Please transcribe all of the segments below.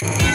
Bye.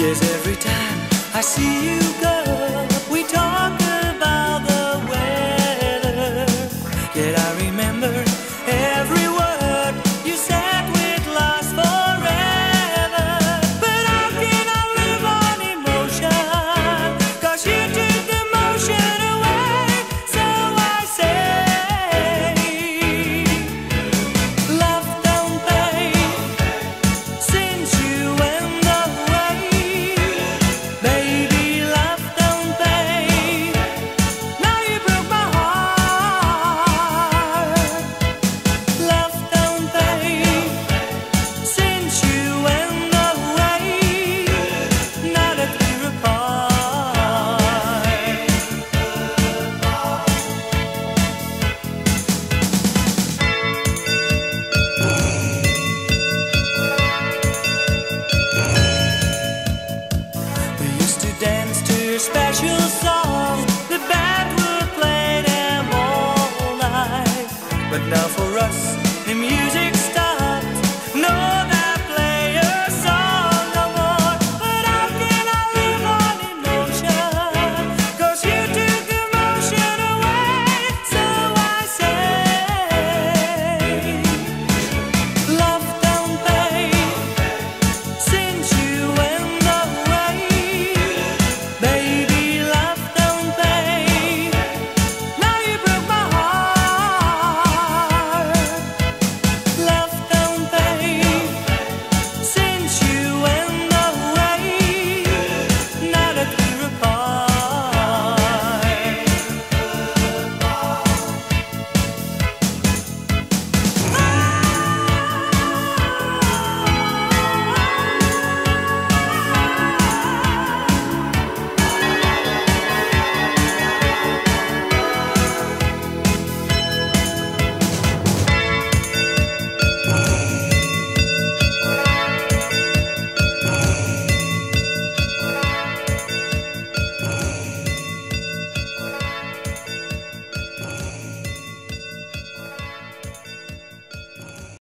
Yes, every time I see you, girl, special song the band would play them all night. But now for us, the music's They